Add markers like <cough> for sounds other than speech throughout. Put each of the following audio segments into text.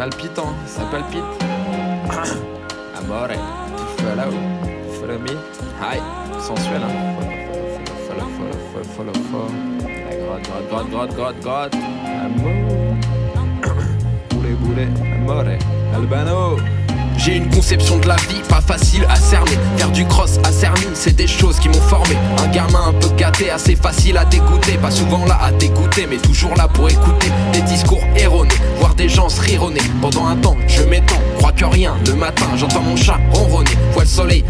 palpitant, ça palpite. <coughs> Amore, follow, follow me. Hi, sensuel, hein. Follow, follow, follow, follow, follow, La grotte, grotte, grotte, grotte, grotte, grotte. Amour. <coughs> Boulet, boulet, amore, albano. J'ai une conception de la vie pas facile à cerner. Faire du cross à Cerny, c'est des choses qui m'ont formé. Un gamin un peu gâté, assez facile à dégoûter. Pas souvent là à dégoûter, mais toujours là pour écouter des discours erronés. Voir des gens se rironner. Pendant un temps, je m'étends, crois que rien. Le matin, j'entends mon chat ronronner. Vois le soleil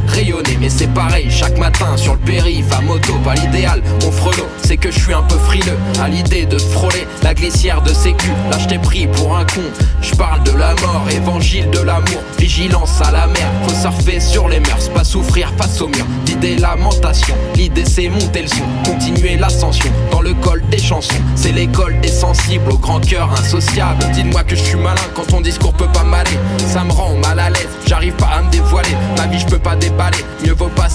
mais c'est pareil. Chaque matin, sur le périph' à moto, pas l'idéal. Mon frelot, c'est que je suis un peu frileux à l'idée de frôler la glissière de sécu. Là, je t'ai pris pour un con. Je parle de la mort, évangile de l'amour vigilance à la mer. Faut surfer sur les mœurs, pas souffrir face au mur. L'idée, lamentation, l'idée c'est monter le son, continuer l'ascension dans le col des chansons. C'est l'école des sensibles au grand cœur insociable. Dites-moi que je suis malin quand ton discours peut pas m'aller.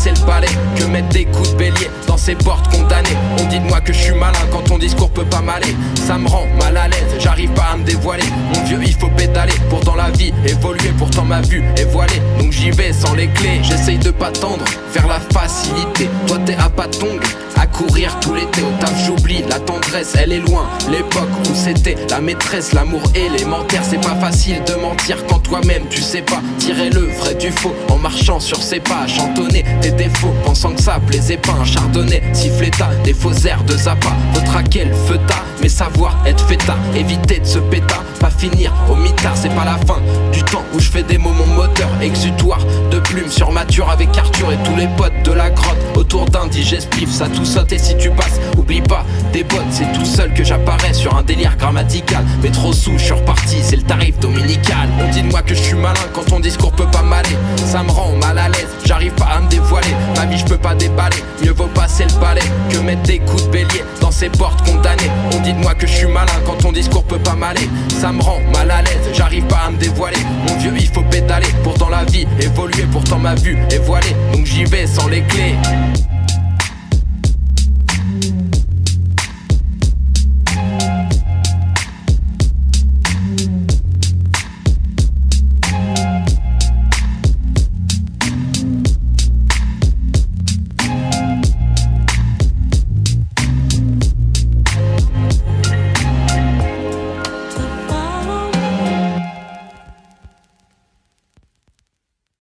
Passer le balai que mettre des coups de bélier dans ces portes condamnées. On dit de moi que je suis malin quand ton discours peut pas m'aller. Ça me rend mal à l'aise, j'arrive pas à me dévoiler. Mon vieux, il faut pédaler, pourtant la vie évoluer, pourtant ma vue et voilé, donc j'y vais sans les clés. J'essaye de pas tendre vers la facilité. Toi t'es à pas courir tout l'été au taf. J'oublie la tendresse, elle est loin. L'époque où c'était la maîtresse, l'amour élémentaire. C'est pas facile de mentir quand toi-même tu sais pas tirer le vrai du faux en marchant sur ses pas. Chantonner tes défauts, pensant que ça plaisait pas. Un chardonnay, siffleta, des faux airs de zappa. Retraquer le feuta, mais savoir être feta. Éviter de se péta, pas finir au mitard. C'est pas la fin du temps où je fais des moments moteur exutoire de plumes sur mature avec Arthur et tous les potes de la grotte autour d'un digestif ça tout saute et si tu passes. Oublie pas des bottes c'est tout seul que j'apparais sur un délire grammatical. Mais trop sous je suis reparti c'est le tarif dominical. On dit moi que je suis malin quand ton discours peut pas m'aller. Ça me rend mal à l'aise j'arrive pas à me dévoiler. Ma vie je peux pas déballer mieux vaut passer le balai que mettre des coups de bélier dans ces portes condamnées. On dit de moi que je suis malin quand ton discours peut pas m'aller. Ça me rend mal à l'aise j'arrive pas à me dévoiler. Mon vieux il faut pédaler Pourtant la vie évoluer, pourtant ma vue est voilée. Donc j'y vais sans les clés